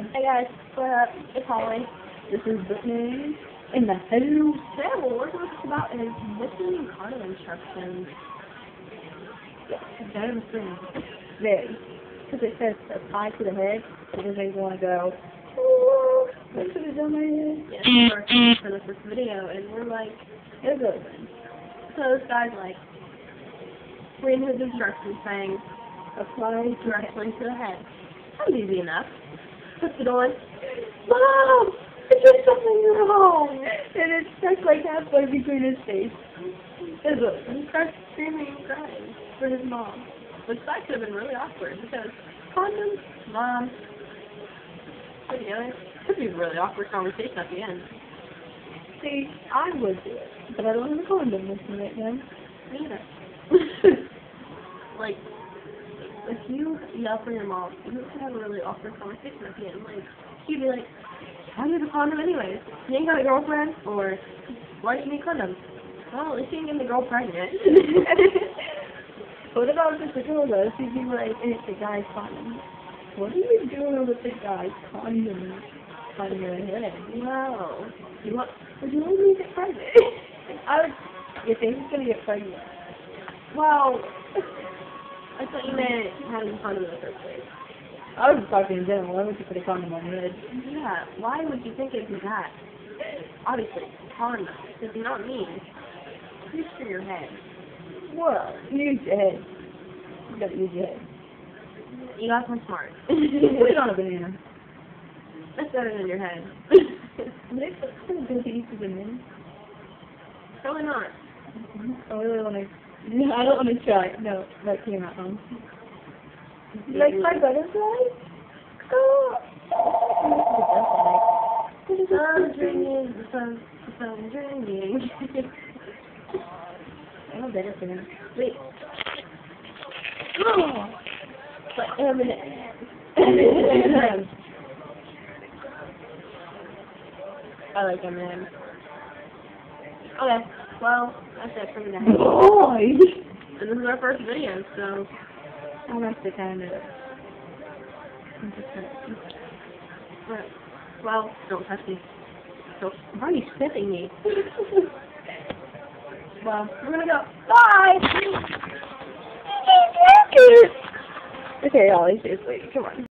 Hey guys, what up? It's Holly. This is Brittany in the hello. Today what we're going to talk about is missing condom instructions. It's very. Because it says apply to the head, so does you want to go, oh, should have done my head? Yes, we're for this, this video, and we're like, It's open. so this guy's like, reading his instructions saying, Apply directly to the head. That was easy enough. Puts it on. Mom! I did something wrong! And it's stuck like halfway between his face. It's open. He starts screaming and crying for his mom. Which that could have been really awkward because condoms, mom. What are you doing? Could be a really awkward conversation at the end. See, I would do it, but I don't have a condom with me right now. Me either. like, if you yell for your mom, you could have a really awkward conversation at the end. Like, she'd be like, why do you have a condom anyways? You ain't got a girlfriend? Or, why do you need condoms? Well, at least you ain't getting the girl pregnant. What about just a girl though? She'd be like, and it's a guy's condom. What are you doing with the guy's condom on your head? no. You want, would you want me to get pregnant? I would, you think he's gonna get pregnant? Well, I thought you meant having condom in the first place. I was talking in general. Why would you put a condom on your head? Yeah, why would you think it'd be that? Obviously, condom does not mean use for your head. Well, use your head. You gotta use your head. You got some smart. Put it on a banana. That's better than your head. Put some good pieces in there. Probably not. I really wanna, no, I don't wanna try. No, that came out wrong. You like my butterfly? Oh. Sun drinking, the sun, the sun drinking. I'm a better fan. Wait. Oh. But Eminem. I like Eminem. Okay, well, that's it for today. Boy! And this is our first video, so gonna have to kind of. but, well, don't touch me. So, why are you sniffing me? well, we're gonna go. Bye. Okay, Ollie, seriously, come on.